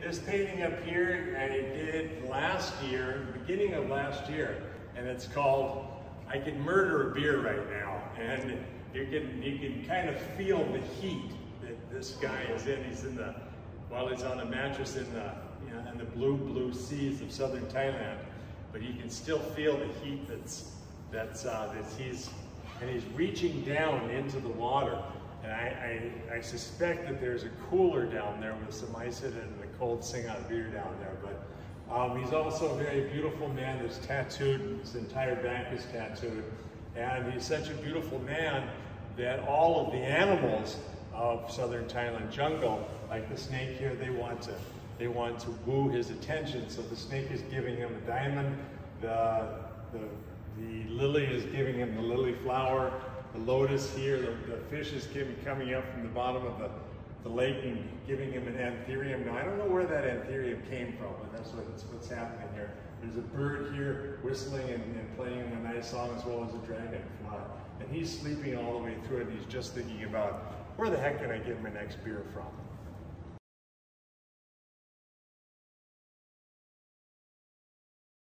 this painting up here I did last year, beginning of last year, and it's called I Can Murder a Beer Right Now. And you can, you can kind of feel the heat that this guy is in. He's in the, while he's on a mattress in the, you know, in the blue, blue seas of southern Thailand. But you can still feel the heat that's, that's, uh, that he's, and he's reaching down into the water. And I, I, I, suspect that there's a cooler down there with some ice in it and a cold Singha beer down there. But um, he's also a very beautiful man that's tattooed, his entire back is tattooed. And he's such a beautiful man that all of the animals of southern Thailand jungle, like the snake here, they want to they want to woo his attention. So the snake is giving him a diamond, the the the lily is giving him the lily flower, the lotus here, the, the fish is giving, coming up from the bottom of the, the lake and giving him an anthurium. Now I don't know where that anthurium came from, but that's what's, what's happening here. There's a bird here whistling and, and playing a nice song as well as a dragonfly. And he's sleeping all the way through it he's just thinking about where the heck can I get my next beer from?